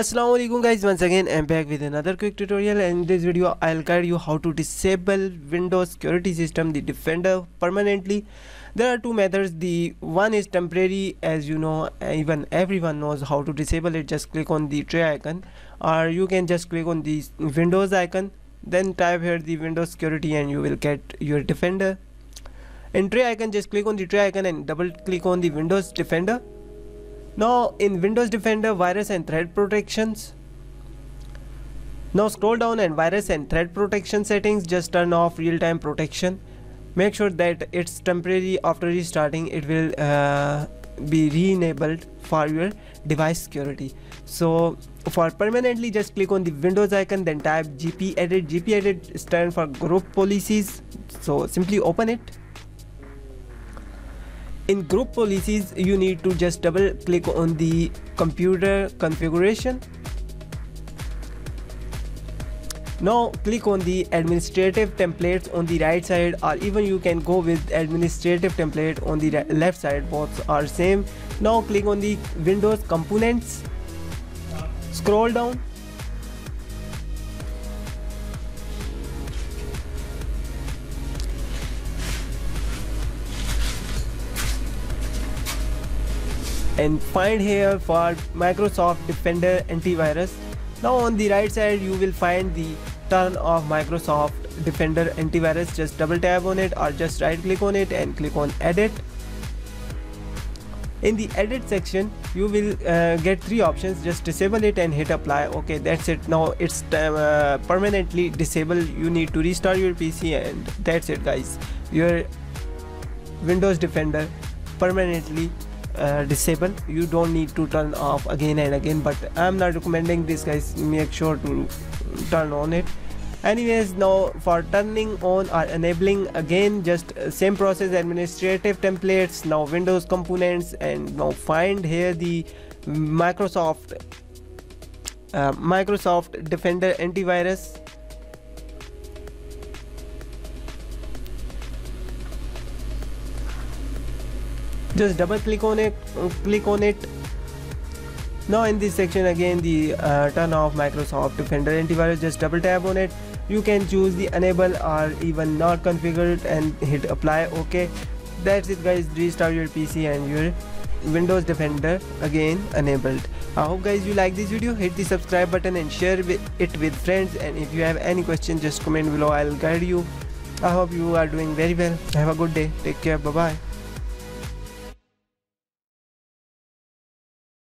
Assalamualaikum guys once again I'm back with another quick tutorial. And in this video I'll guide you how to disable Windows security system the defender permanently. There are two methods. The one is temporary as you know even everyone knows how to disable it. Just click on the tray icon or you can just click on the Windows icon then type here the Windows security and you will get your defender. In tray icon just click on the tray icon and double click on the Windows defender now in Windows Defender virus and threat protections. Now scroll down and virus and threat protection settings just turn off real-time protection. Make sure that it's temporary. After restarting it will uh, be re-enabled for your device security. So for permanently just click on the windows icon then type gp edit. Gp edit stand for group policies. So simply open it in group policies you need to just double click on the computer configuration. Now click on the administrative templates on the right side or even you can go with administrative template on the left side. Both are same. Now click on the windows components. Scroll down and find here for Microsoft Defender antivirus. Now on the right side you will find the turn of Microsoft Defender antivirus. Just double tap on it or just right click on it and click on edit. In the edit section you will uh, get three options. Just disable it and hit apply. Okay that's it. Now it's uh, permanently disabled. You need to restart your pc and that's it guys. Your windows defender permanently uh, disable. You don't need to turn off again and again but i'm not recommending this guys. Make sure to turn on it. Anyways now for turning on or enabling again just uh, same process administrative templates now windows components and now find here the microsoft uh, microsoft defender antivirus just double click on it click on it. Now in this section again the uh, turn off microsoft defender antivirus just double tap on it. You can choose the enable or even not configured and hit apply okay. That's it guys. Restart your pc and your windows defender again enabled. I hope guys you like this video. Hit the subscribe button and share it with friends. And if you have any question just comment below. I'll guide you. I hope you are doing very well. Have a good day. Take care. Bye bye